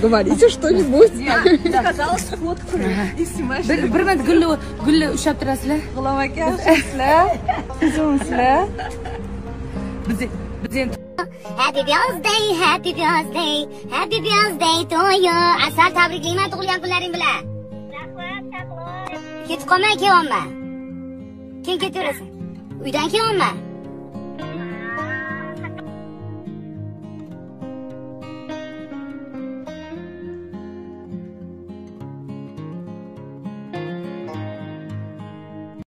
Говорите что-нибудь. Сказала сфоткай и снимаешь. bir bir marta gulni gulni ushlab turasizlar G'ulom aka, yaxshimisizlar? Qizimsizlar? biz biz endi Happy birthday, happy birthday, happy birthday to you. Asal tabriklayman tug'ilgan kunlaring bilan. Rahmat, Ketib qolmay kelyapman. Keyin ketaverasan. Uydan kelyapman.